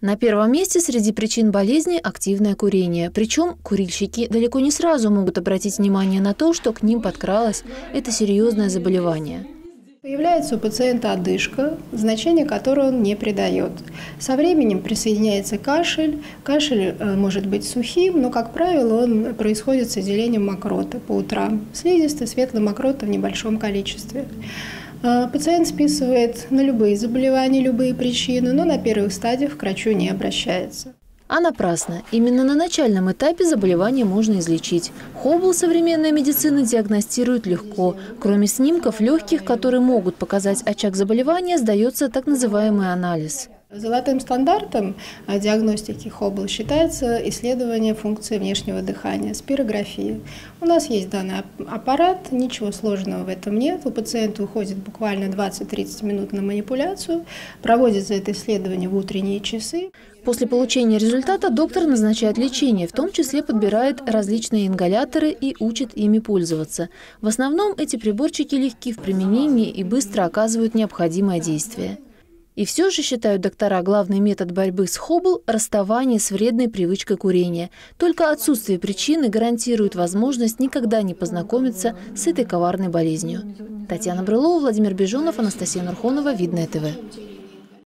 На первом месте среди причин болезни активное курение. Причем курильщики далеко не сразу могут обратить внимание на то, что к ним подкралось это серьезное заболевание. Появляется у пациента одышка, значение которой он не придает. Со временем присоединяется кашель. Кашель э, может быть сухим, но, как правило, он происходит с отделением мокроты по утрам. Слизистый, светлый мокрота в небольшом количестве. А, пациент списывает на любые заболевания, любые причины, но на первых стадиях к врачу не обращается. А напрасно. Именно на начальном этапе заболевание можно излечить. Хоббл современная медицина диагностирует легко. Кроме снимков легких, которые могут показать очаг заболевания, сдается так называемый анализ. Золотым стандартом а, диагностики Хоббл считается исследование функции внешнего дыхания, спирография. У нас есть данный аппарат, ничего сложного в этом нет. У пациента уходит буквально 20-30 минут на манипуляцию. Проводится это исследование в утренние часы. После получения результата доктор назначает лечение, в том числе подбирает различные ингаляторы и учит ими пользоваться. В основном эти приборчики легки в применении и быстро оказывают необходимое действие. И все же, считают доктора, главный метод борьбы с Хоббл – расставание с вредной привычкой курения. Только отсутствие причины гарантирует возможность никогда не познакомиться с этой коварной болезнью. Татьяна Брылова, Владимир Бежонов, Анастасия Нурхонова, Видное ТВ.